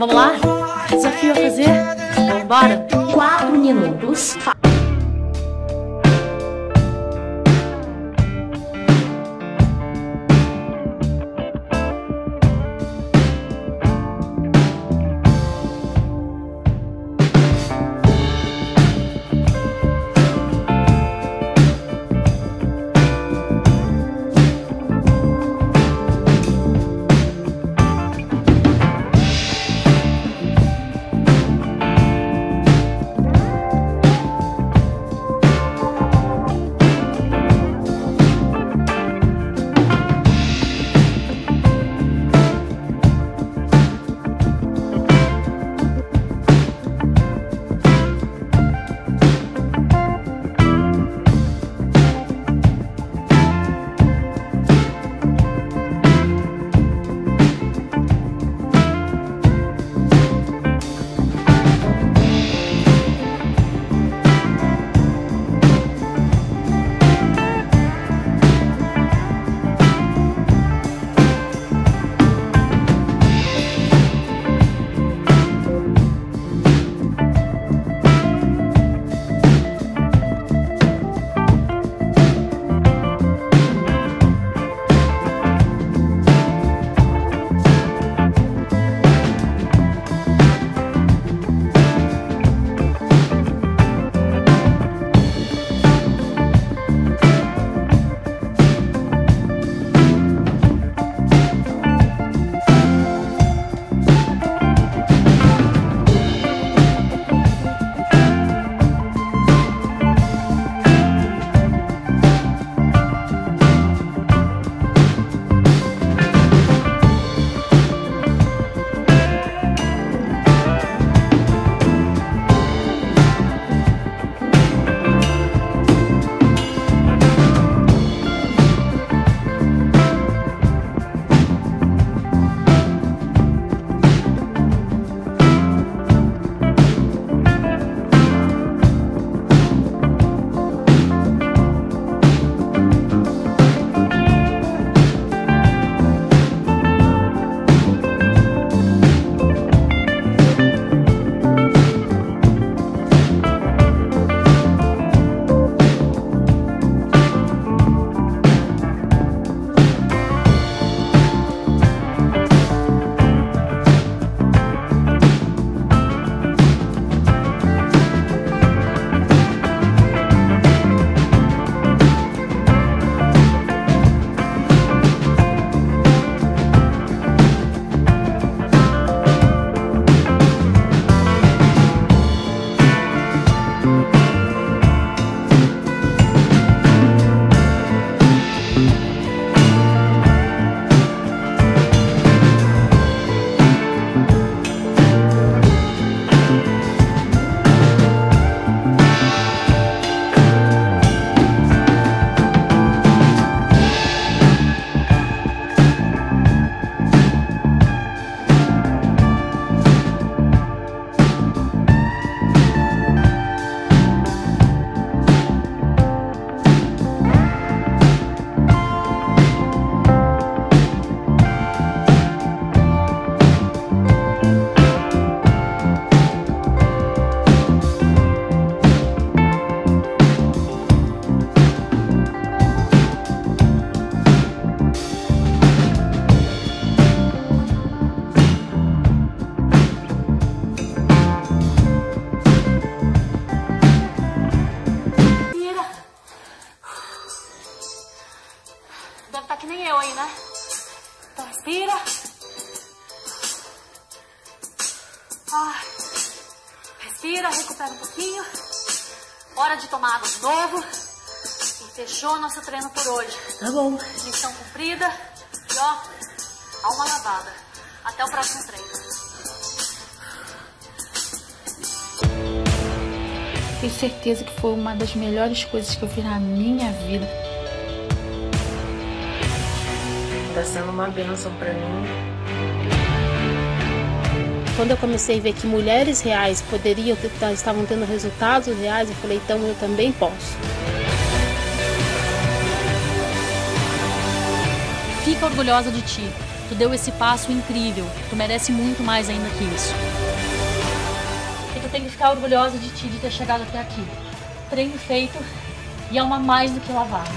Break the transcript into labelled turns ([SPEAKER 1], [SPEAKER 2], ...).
[SPEAKER 1] vamos
[SPEAKER 2] lá? Desafio a fazer? Então, bora! Quatro minutos. Respira, recupera um pouquinho. Hora de tomar água de novo. E fechou nosso treino por hoje.
[SPEAKER 1] Tá bom.
[SPEAKER 2] Missão cumprida. E ó, alma lavada. Até o próximo treino.
[SPEAKER 3] Tenho certeza que foi uma das melhores coisas que eu fiz na minha vida.
[SPEAKER 4] Tá sendo uma bênção pra mim.
[SPEAKER 5] Quando eu comecei a ver que mulheres reais poderiam tá- estavam tendo resultados reais, eu falei, então eu também posso.
[SPEAKER 2] Fica orgulhosa de ti. Tu deu esse passo incrível. Tu merece muito mais ainda que isso.
[SPEAKER 4] Que, que
[SPEAKER 2] tem que ficar orgulhosa de ti de ter chegado até aqui. Treino feito e alma mais do que lavada.